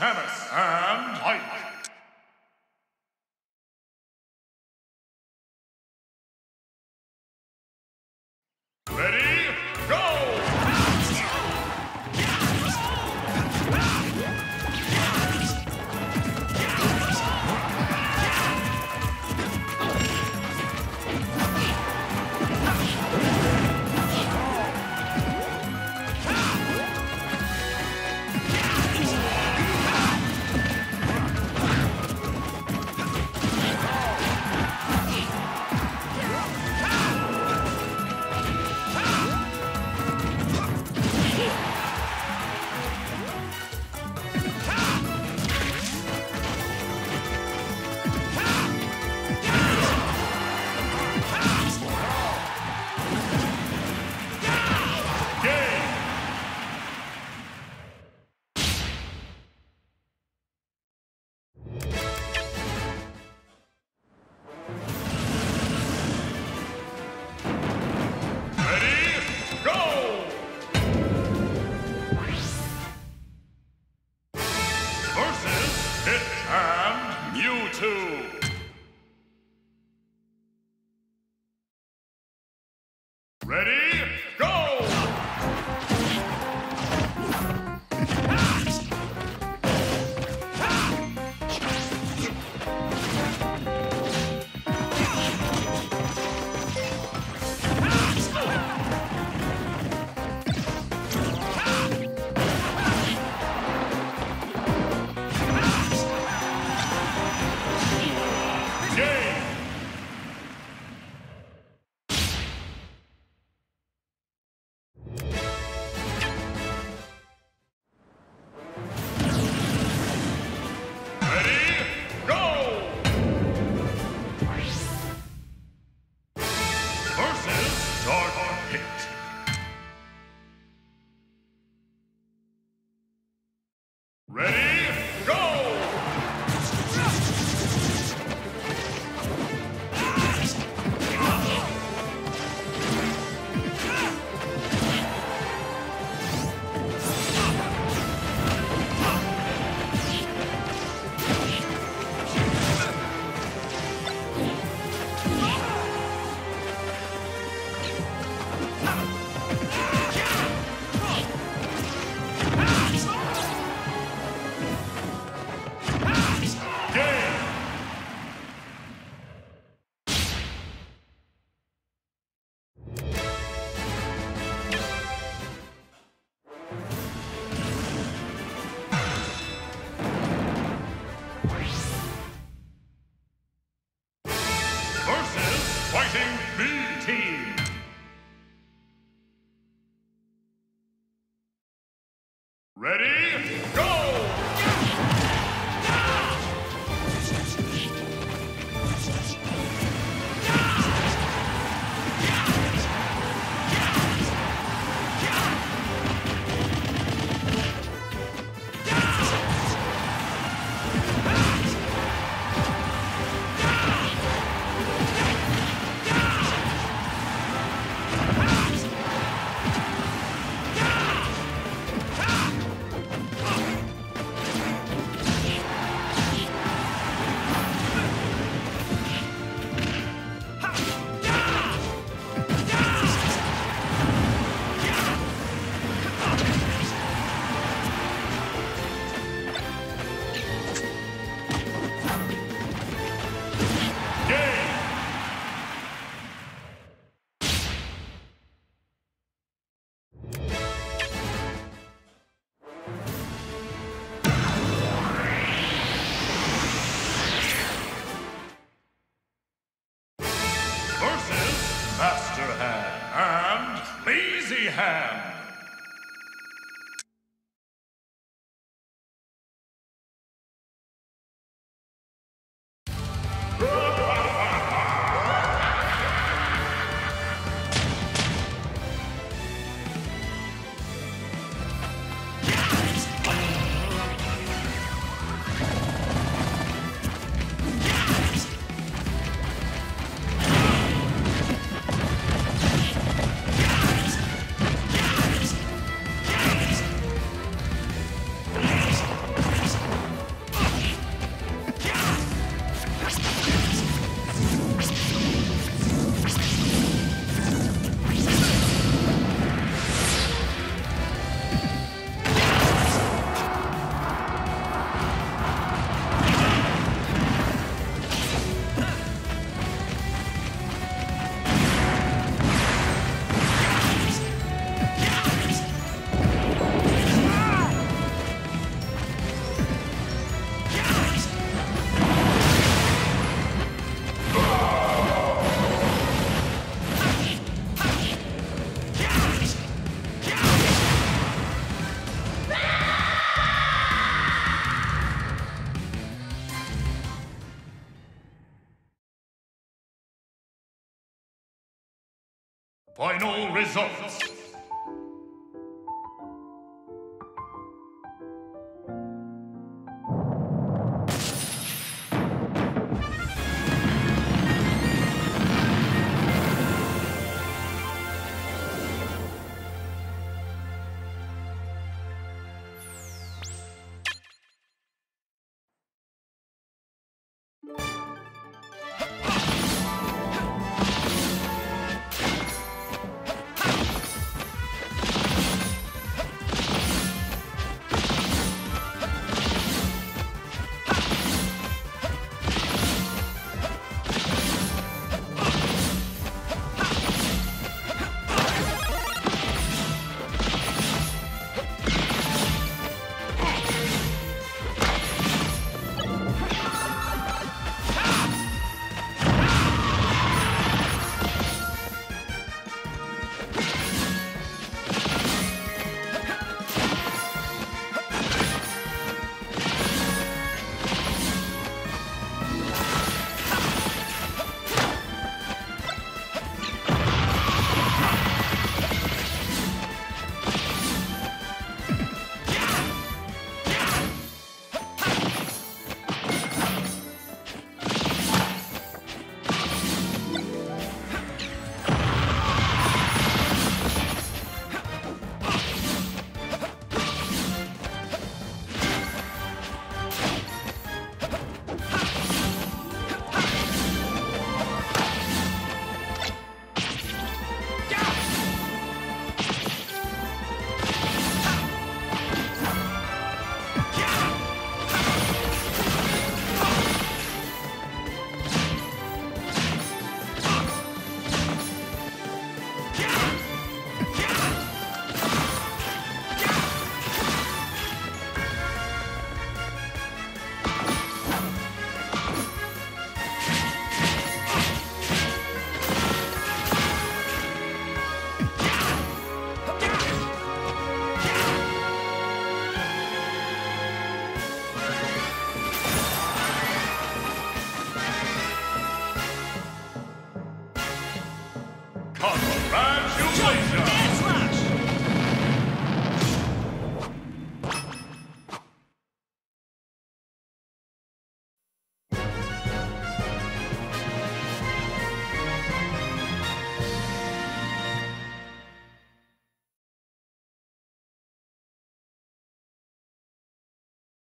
Samus, and Ready, Ready, Go! Final results.